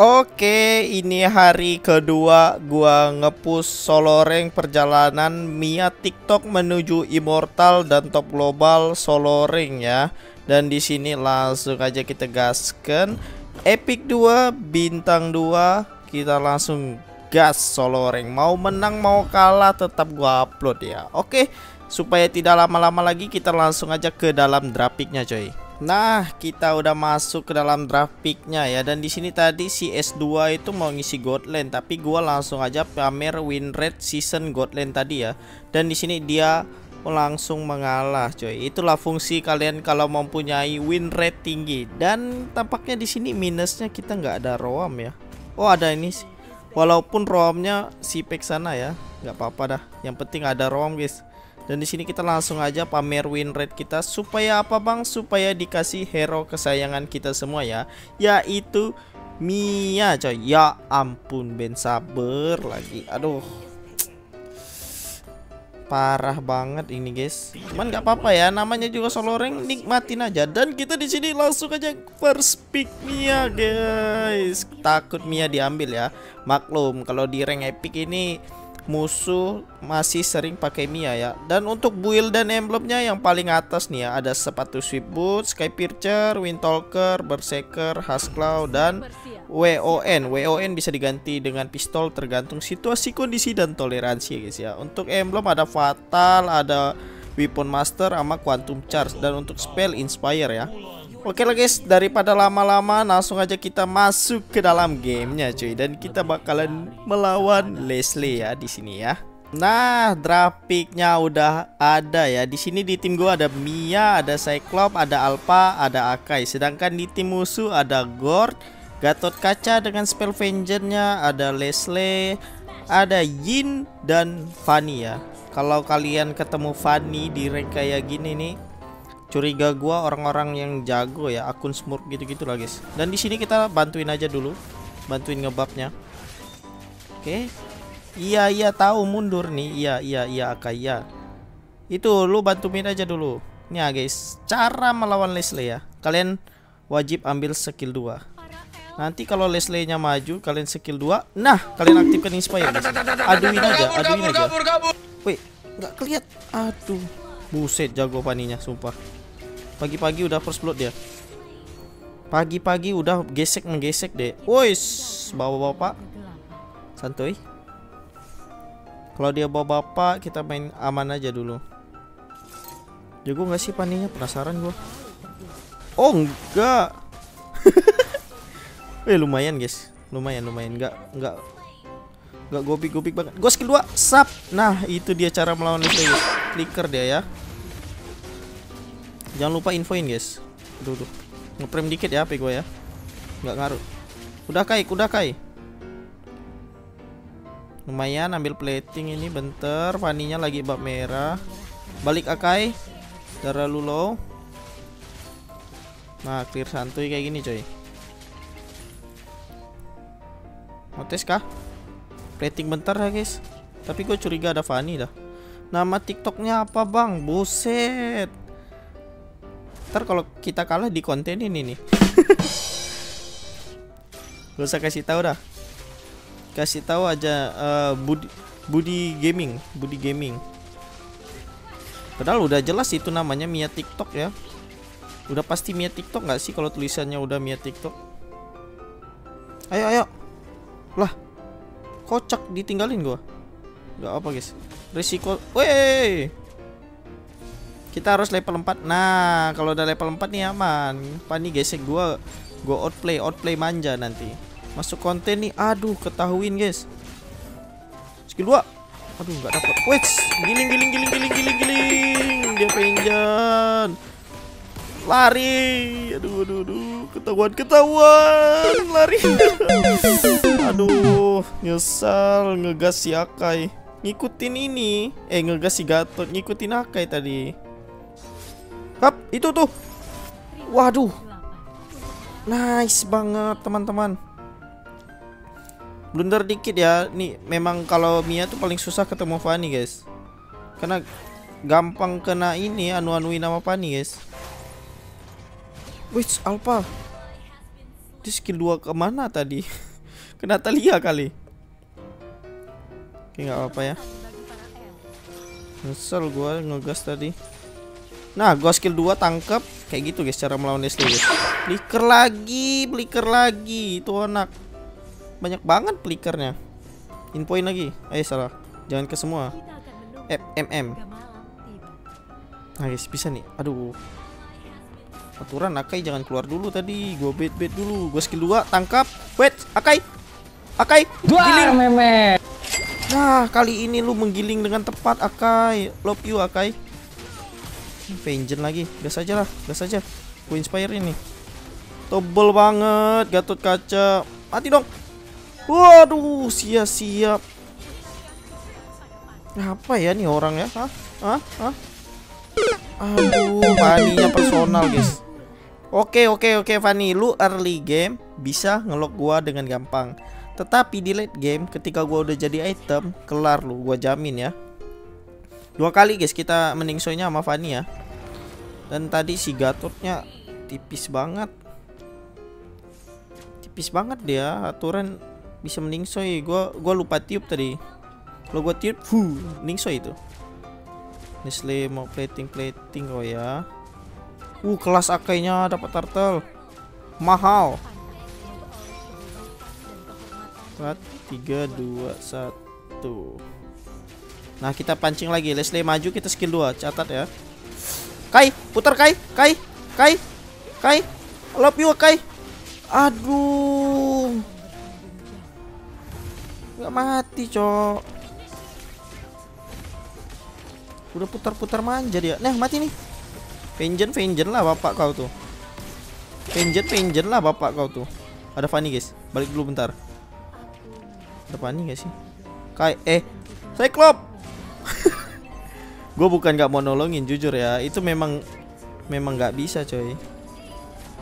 Oke, ini hari kedua gua ngepush solo rank perjalanan Mia TikTok menuju immortal dan top global solo rank ya. Dan di sini langsung aja kita gaskan Epic 2 bintang 2 kita langsung gas solo rank. Mau menang mau kalah tetap gua upload ya. Oke, supaya tidak lama-lama lagi kita langsung aja ke dalam drafiknya coy. Nah, kita udah masuk ke dalam draft picknya ya dan di sini tadi si S2 itu mau ngisi Godland tapi gua langsung aja pamer win rate season Godland tadi ya. Dan di sini dia langsung mengalah coy. Itulah fungsi kalian kalau mempunyai win rate tinggi dan tampaknya di sini minusnya kita nggak ada roam ya. Oh, ada ini sih. Walaupun roamnya si pek sana ya, nggak apa-apa dah. Yang penting ada roam guys. Dan di sini kita langsung aja pamer win rate kita supaya apa Bang? Supaya dikasih hero kesayangan kita semua ya, yaitu Mia coy. Ya ampun Ben Saber lagi. Aduh. Parah banget ini guys. Cuman nggak apa-apa ya, namanya juga solo rank nikmatin aja. Dan kita di sini langsung aja first pick Mia guys. Takut Mia diambil ya. Maklum kalau di rank epic ini musuh masih sering pakai Mia ya. Dan untuk build dan emblemnya yang paling atas nih ya, ada sepatu sweep boot, sky piercer, windtalker, berserker, hasclaw dan WON. WON bisa diganti dengan pistol tergantung situasi, kondisi dan toleransi ya guys ya. Untuk emblem ada fatal, ada weapon master sama quantum charge dan untuk spell inspire ya. Oke lah guys, daripada lama-lama langsung aja kita masuk ke dalam gamenya cuy dan kita bakalan melawan Leslie ya di sini ya. Nah, grafiknya udah ada ya. Di sini di tim gua ada Mia, ada Cyclops, ada Alpha, ada Akai. Sedangkan di tim musuh ada Gord, Gatot Kaca dengan spell vengeance-nya, ada Leslie, ada Yin dan Fanny ya. Kalau kalian ketemu Fanny di rank kayak gini nih, curiga gua orang-orang yang jago ya akun smurf gitu-gitu lah guys. Dan di sini kita bantuin aja dulu. Bantuin ngebabnya. Oke. Iya iya tahu mundur nih. Iya iya iya akaya. Itu lu bantuin aja dulu. Nih ya guys. Cara melawan Leslie ya. Kalian wajib ambil skill 2 nanti kalau Leslie nya maju kalian skill 2 nah kalian aktifkan inspire guys. aduin aja aduin aja. wait nggak keliat. Aduh. Buset jago paninya sumpah Pagi-pagi udah first blood dia. Pagi-pagi udah gesek menggesek deh. Woi, bawa bapak. Santuy. Kalau dia bawa bapak, kita main aman aja dulu. Jago nggak sih paninya? Penasaran gua. Oh, enggak. eh lumayan, guys. Lumayan, lumayan. Enggak, enggak Enggak gobik-gobik banget. Gua skill 2, sap. Nah, itu dia cara melawan itu, guys. Flicker dia ya. Jangan lupa infoin guys. Aduh, aduh. Ngeprem dikit ya HP gue ya. Nggak ngaruh. Udah kai, udah kai. Lumayan ambil plating ini bentar. Vaninya lagi bab merah. Balik Akai. Darah lu low. Nah, clear santuy kayak gini coy. Tes kah? Plating bentar ya guys. Tapi gue curiga ada Fanny dah. Nama TikToknya apa bang? Buset. Ntar kalau kita kalah di konten ini nih. Gak usah kasih tahu dah. Kasih tahu aja uh, Budi Budi Gaming, Budi Gaming. Padahal udah jelas itu namanya Mia TikTok ya. Udah pasti Mia TikTok nggak sih kalau tulisannya udah Mia TikTok? Ayo ayo. Lah. Kocak ditinggalin gua. Gak apa guys. Risiko. Weh. Kita harus level 4 Nah kalau udah level 4 nih aman. Pani gesek gua? Gua outplay Outplay manja nanti. Masuk konten nih Aduh ketahuin guys. Skill 2 Aduh nggak dapet. Wait Giling giling giling giling giling giling. Dia penjan Lari. Aduh aduh aduh. Ketahuan ketahuan. Lari. Aduh Nyesal Ngegas si Akai. Ngikutin ini. Eh ngegas si Gatot. Ngikutin Akai tadi Hap, itu tuh. Waduh. Nice banget, teman-teman. Blunder dikit ya. Nih, memang kalau Mia tuh paling susah ketemu Fanny, guys. Karena gampang kena ini anu-anuin nama Fanny, guys. Wih, Alpha. Dia skill 2 ke mana tadi? Kena Talia kali. Oke nggak apa-apa ya. Nyesel gua ngegas tadi. Nah, gua skill 2 tangkap kayak gitu guys cara melawan Leslie guys. Flicker lagi, flicker lagi. Itu anak. Banyak banget flickernya. Infoin lagi. Eh salah. Jangan ke semua. MM. Nah guys bisa nih. Aduh. Aturan Akai jangan keluar dulu tadi. Gua bait bait dulu. Gua skill 2 tangkap. Wait, Akai. Akai. Giling meme. Nah, kali ini lu menggiling dengan tepat Akai. Love you Akai. Vengeance lagi. Gas aja lah, gas aja. Gue inspire ini. Tebel banget Gatot kaca. Mati dong. Waduh, sia-sia. Apa ya nih orang ya? Hah? Hah? Hah? Aduh, Fanny-nya personal, guys. Oke, oke, oke, Fanny. Lu early game bisa ngelok gua dengan gampang. Tetapi di late game ketika gua udah jadi item, kelar lu, gua jamin ya. Dua kali guys kita meningsoynya sama Fanny ya. Dan tadi si Gatotnya tipis banget. Tipis banget dia, aturan bisa meningsoy. Gua gua lupa tiup tadi. Kalau gua tiup, fu, ningsoy itu. Nestle mau plating-plating oh ya. Uh, kelas akainya dapat turtle. Mahal. 4 3 2 1. Nah, kita pancing lagi. Leslie maju, kita skill 2. Catat ya. Kai, putar Kai, Kai, Kai, Kai. Love you Kai. Aduh. Gak mati, cok. Udah putar-putar manja dia. Nah, mati nih. Vengeance, vengeance lah bapak kau tuh. Vengeance, vengeance lah bapak kau tuh. Ada Fanny, guys. Balik dulu bentar. Ada Fanny gak sih? Kai eh Cyclop. Gue bukan gak mau nolongin jujur ya. Itu memang memang gak bisa, coy.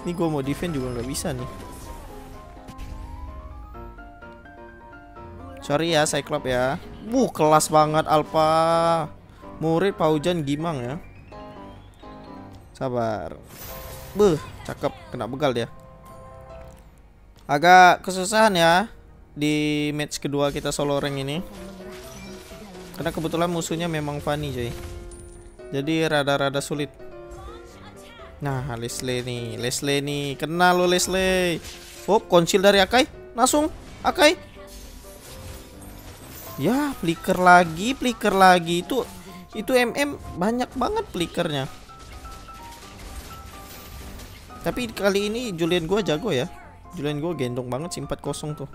Ini gue mau defend juga gak bisa nih. Sorry ya Cyclop ya. Wuh, kelas banget Alpha. Murid Paujan Gimang ya. Sabar. Beuh, cakep. Kena begal dia. Agak kesusahan ya di match kedua kita solo rank ini. Karena kebetulan musuhnya memang Fanny, coy. Jadi rada-rada sulit. Nah, Leslie nih, Leslie nih. Kenal lo Leslie. Oh, konsil dari Akai. Langsung Akai. Ya, flicker lagi, flicker lagi. Itu itu MM banyak banget flickernya. Tapi kali ini Julian gua jago ya. Julian gua gendong banget sih 4-0 tuh.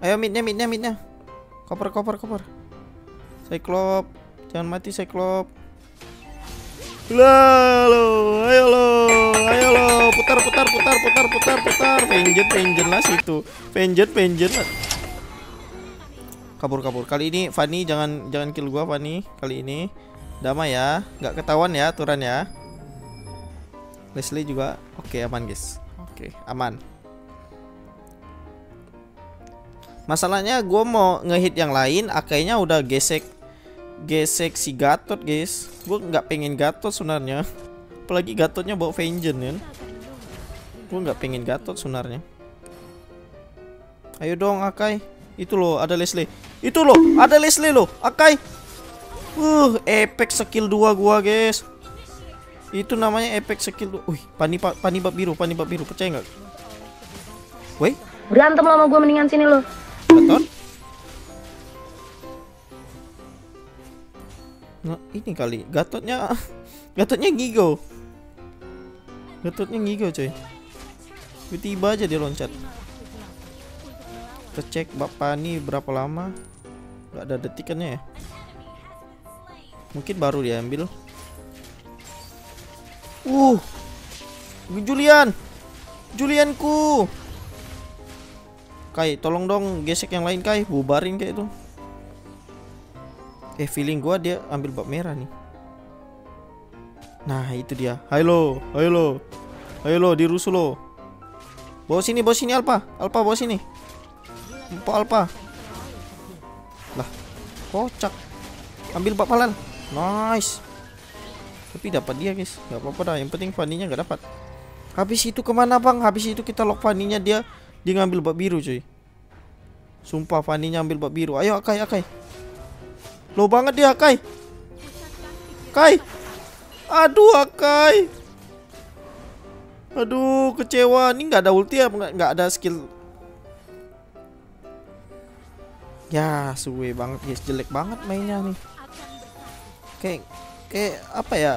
Ayo midnya midnya midnya. Koper koper koper. Cyclop, jangan mati Cyclop. Lalu, ayo lo, ayo lo, putar putar putar putar putar putar. Penjen penjen lah situ. Penjen lah. Kabur kabur. Kali ini Fanny jangan jangan kill gua Fanny. Kali ini damai ya, nggak ketahuan ya aturan ya. Leslie juga oke aman guys. Oke aman. Masalahnya gue mau ngehit yang lain, akainya udah gesek gesek si Gatot guys. Gue nggak pengen Gatot sebenarnya. Apalagi Gatotnya bawa Vengeance kan. Gue nggak pengen Gatot sebenarnya. Ayo dong Akai. Itu loh ada Leslie. Itu loh ada Leslie loh. Akai. Uh, epic skill 2 gua guys. Itu namanya epic skill 2. Wih, pani pani bab biru, pani bab biru. Percaya nggak? Woi. Berantem lama gue mendingan sini lo. Gatot. Nah, ini kali Gatotnya Gatotnya ngigo. Gatotnya ngigo, coy. Tiba-tiba aja dia loncat. Kita cek Bapak ini berapa lama? Gak ada detikannya ya. Mungkin baru diambil. Uh. Julian. Julianku. Kai, tolong dong gesek yang lain Kai, bubarin kayak itu. Eh, feeling gua dia ambil bab merah nih. Nah, itu dia. Halo, halo. Halo, dirusuh lo. Bawa sini, bawa sini Alpa. Alpa bawa sini. Empo Alpa. Lah, kocak. Ambil bab halan. Nice. Tapi dapat dia, guys. Gak apa-apa dah. Yang penting Fanny-nya gak dapat. Habis itu ke mana bang? Habis itu kita lock Fanny-nya dia dia ngambil bak biru cuy. Sumpah Fanny-nya ambil bak biru. Ayo Akai Akai. Lo banget dia Akai. Kai. Aduh Akai. Aduh kecewa. Ini nggak ada ulti ya? Nggak ada skill. Ya suwe banget guys. Jelek banget mainnya nih. Kayak kayak apa ya?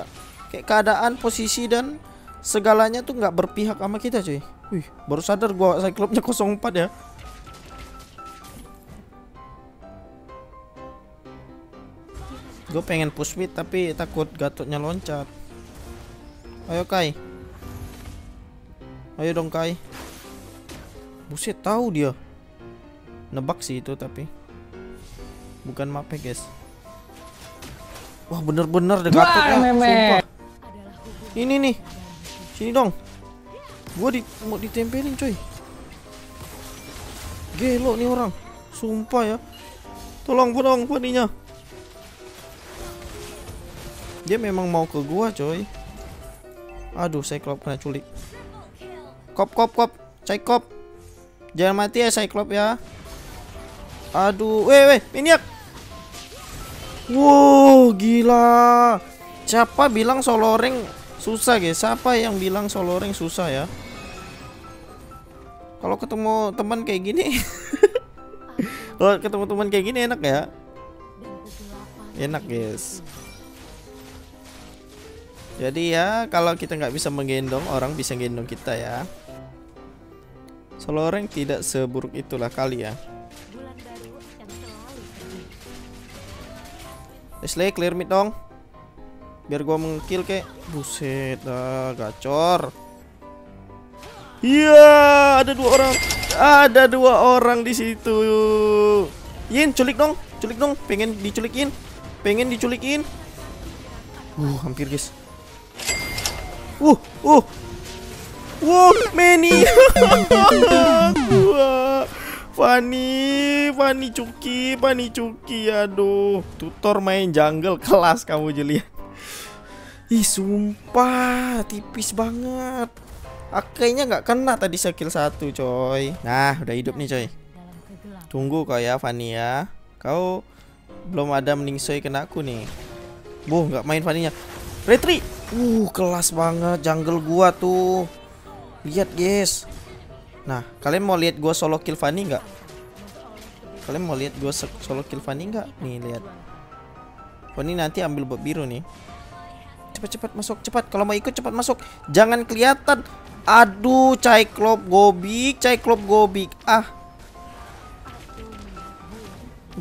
Kayak keadaan posisi dan segalanya tuh nggak berpihak sama kita cuy. Wih, baru sadar gua Cyclops-nya 04 ya. Gue pengen push mid tapi takut gatotnya loncat. Ayo Kai. Ayo dong Kai. Buset tahu dia. Nebak sih itu tapi bukan map guys. Wah bener-bener deh gatotnya. Sumpah. Ini nih. Sini dong. Gua di mau ditempelin coy. Gelo nih orang. Sumpah ya. Tolong tolong paninya. Dia memang mau ke gua coy. Aduh, Cyclops kena culik. Kop kop kop. Cyclops. Jangan mati ya Cyclops ya. Aduh, weh weh, miniak. Wow, gila. Siapa bilang solo rank susah guys? Siapa yang bilang solo rank susah ya? Kalau ketemu teman kayak gini, kalau ketemu teman kayak gini enak ya? Enak guys. Jadi ya kalau kita nggak bisa menggendong orang bisa gendong kita ya. Solo rank tidak seburuk itulah kali ya. Leslie clear mid dong. Biar gua mengkill kek. Buset dah gacor. Iya, ada dua orang. Ada dua orang di situ. Yin, culik dong. Culik dong. Pengen diculikin. Pengen diculikin. Uh, hampir guys. Uh, uh. Wow, Manny. Wah. Fani, Cuki, Fani Cuki, aduh. Tutor main jungle kelas kamu Julian. Ih, sumpah, tipis banget. Kayaknya nggak kena tadi skill satu, coy. Nah, udah hidup nih, coy. Tunggu kau ya, Fani ya. Kau belum ada meningsoy kena aku nih. Buh, nggak main Faninya. Retri. Uh, kelas banget jungle gua tuh. Lihat, guys. Nah, kalian mau lihat gua solo kill Fanny nggak? Kalian mau lihat gua solo kill Fanny nggak? Nih, lihat. Fanny nanti ambil bot biru nih. Cepat-cepat masuk, cepat. Kalau mau ikut cepat masuk. Jangan kelihatan. Aduh, Cyclop gobik, Cyclop gobik. Ah.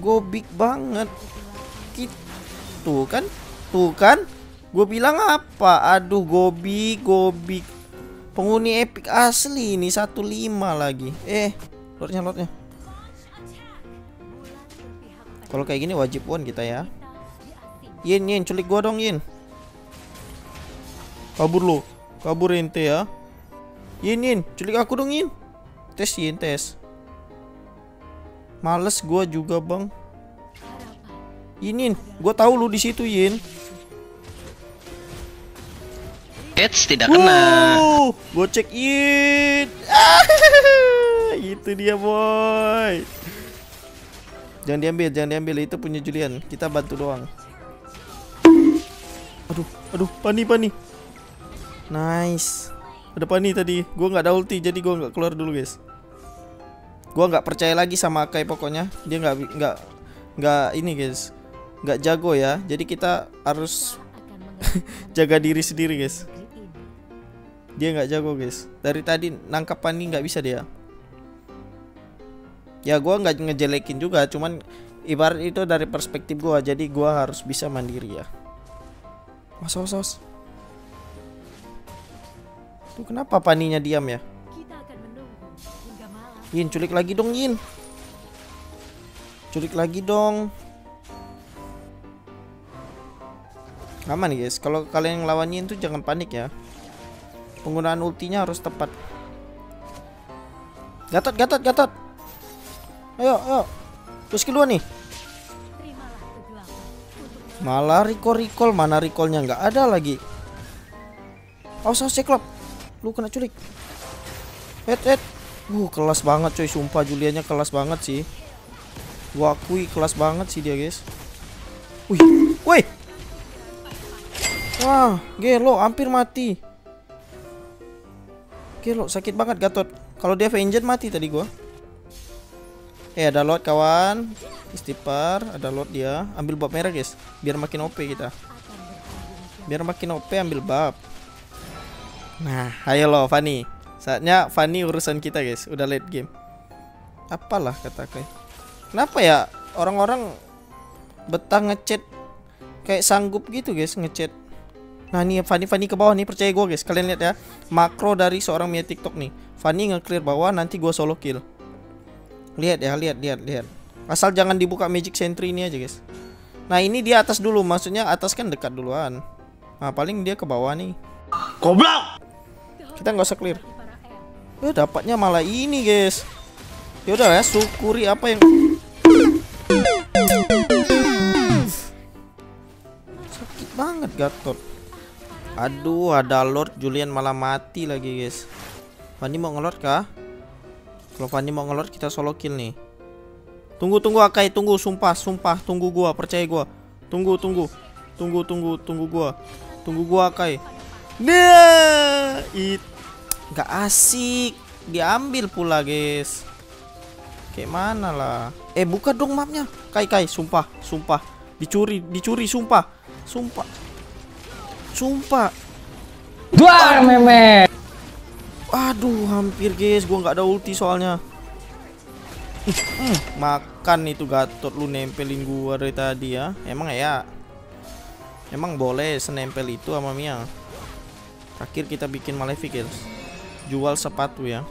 Gobik banget. Gitu kan? Tuh kan? Gue bilang apa? Aduh, gobik, gobik. Penghuni epic asli ini 15 lagi. Eh, lordnya lordnya. Kalau kayak gini wajib one kita ya. Yin Yin culik gua dong Yin. Kabur lo. Kabur ente ya. Yin Yin culik aku dong Yin. Tes Yin tes. Males gua juga bang. Yin Yin, gua tahu lu di situ Yin. Eits, tidak kena. Uh, gue check in. itu dia boy. Jangan diambil, jangan diambil itu punya Julian. Kita bantu doang. Aduh, aduh, pani pani. Nice. Ada pani tadi. Gua nggak ada ulti, jadi gua nggak keluar dulu guys. Gua nggak percaya lagi sama Akai pokoknya. Dia nggak nggak nggak ini guys. Nggak jago ya. Jadi kita harus jaga diri sendiri guys dia nggak jago guys. Dari tadi nangkap pani nggak bisa dia. Ya gua nggak ngejelekin juga cuman ibarat itu dari perspektif gua. Jadi gua harus bisa mandiri ya. Mas os os tuh kenapa paninya diam ya? Yin culik lagi dong Yin. Culik lagi dong. Aman guys. Kalau kalian ngelawan Yin tuh jangan panik ya penggunaan ultinya harus tepat gatot gatot gatot ayo ayo terus kedua nih malah recall recall mana recallnya nggak ada lagi awas awas ceklop lu kena culik. Head head. Uh, kelas banget coy, sumpah Juliannya kelas banget sih. Gua akui kelas banget sih dia, guys. Wih, woi. Wah, gelo hampir mati. Gelo sakit banget Gatot. Kalau dia Vengeance mati tadi gua. Eh ada lot kawan. Istipar, ada lot dia. Ambil bab merah, guys. Biar makin OP kita. Biar makin OP ambil bab. Nah, ayo lo Fanny. Saatnya Fanny urusan kita, guys. Udah late game. Apalah kata Kai. Kenapa ya orang-orang betah ngechat kayak sanggup gitu, guys, ngechat. Nah, nih Fanny Fanny ke bawah nih, percaya gue, guys. Kalian lihat ya. Makro dari seorang Mia TikTok nih. Fanny nge-clear bawah, nanti gua solo kill. Lihat ya, lihat, lihat, lihat. Asal jangan dibuka Magic Sentry ini aja, guys. Nah, ini dia atas dulu, maksudnya atas kan dekat duluan. Nah, paling dia ke bawah nih. Goblok! Kita nggak usah clear. Eh, dapatnya malah ini, guys. Ya udah ya, syukuri apa yang sakit banget Gatot. Aduh, ada Lord Julian malah mati lagi, guys. Fanny mau ngelord kah? Kalau Fanny mau ngelord kita solo kill nih. Tunggu tunggu Akai, tunggu sumpah, sumpah, tunggu gua, percaya gua. Tunggu tunggu. Tunggu tunggu tunggu gua. Tunggu gua Akai. Nah, it nggak asik. Diambil pula, guys. Kayak mana lah? Eh, buka dong mapnya. Kai Kai, sumpah, sumpah. Dicuri, dicuri, sumpah. Sumpah. Sumpah. Duar memet. Aduh, hampir guys, gua nggak ada ulti soalnya. Hmm, makan itu gatot lu nempelin gua dari tadi ya. Emang ya? Emang boleh senempel itu sama Mia. Terakhir kita bikin Malefic guys. Jual sepatu ya.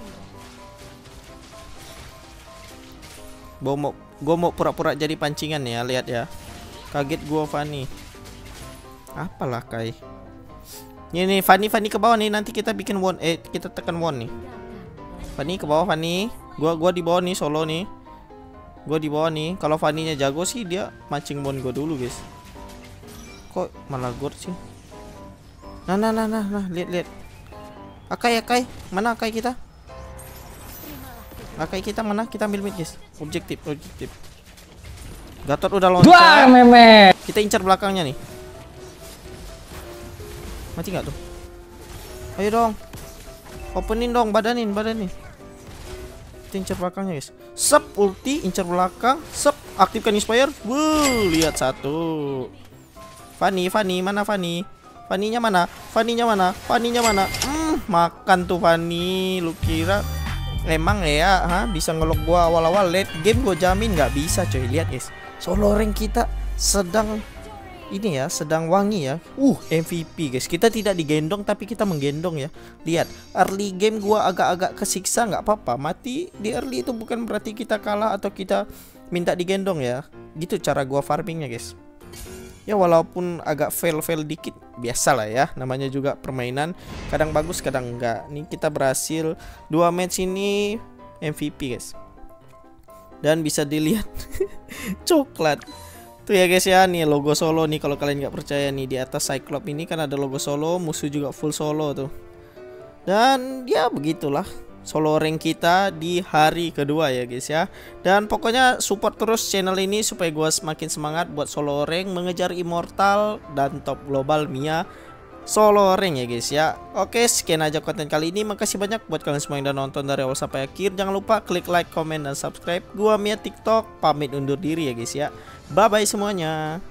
Gua mau gua mau pura-pura jadi pancingan ya, lihat ya. Kaget gua Fanny. Apalah kai. Ini nih Fanny Fanny ke bawah nih nanti kita bikin one eh kita tekan one nih. Fanny ke bawah Fanny. Gua gua di bawah nih solo nih. Gua di bawah nih. Kalau Fanny-nya jago sih dia mancing one gua dulu, guys. Kok malah gor sih? Nah nah nah nah, nah. lihat lihat. Akai Akai, mana Akai kita? Akai kita mana? Kita ambil mid, guys. Objektif, objektif. Gatot udah loncat. memet. Kita incar belakangnya nih. Mati nggak tuh? Ayo dong. Openin dong, badanin, badanin. Incar belakangnya, guys. Sep ulti, incar belakang, sep aktifkan inspire. Wuh, lihat satu. Fanny, Fanny, mana Fanny? Fanny-nya mana? Fanny-nya mana? Fanny-nya mana? Hmm, makan tuh Fanny. Lu kira emang ya, ha? Bisa ngelok gua awal-awal late game gua jamin nggak bisa, coy. Lihat, guys. Solo rank kita sedang ini ya sedang wangi ya. Uh MVP guys. Kita tidak digendong tapi kita menggendong ya. Lihat early game gua agak-agak kesiksa nggak apa-apa. Mati di early itu bukan berarti kita kalah atau kita minta digendong ya. Gitu cara gua farmingnya guys. Ya walaupun agak fail-fail dikit biasa lah ya. Namanya juga permainan. Kadang bagus kadang enggak nih kita berhasil dua match ini MVP guys. Dan bisa dilihat coklat Tuh ya guys ya, nih logo solo nih kalau kalian nggak percaya nih di atas Cyclops ini kan ada logo solo, musuh juga full solo tuh. Dan ya begitulah solo rank kita di hari kedua ya guys ya. Dan pokoknya support terus channel ini supaya gua semakin semangat buat solo rank mengejar immortal dan top global Mia solo rank ya guys ya. Oke, sekian aja konten kali ini. Makasih banyak buat kalian semua yang udah nonton dari awal sampai akhir. Jangan lupa klik like, comment dan subscribe. Gua Mia TikTok pamit undur diri ya guys ya. Bye bye semuanya.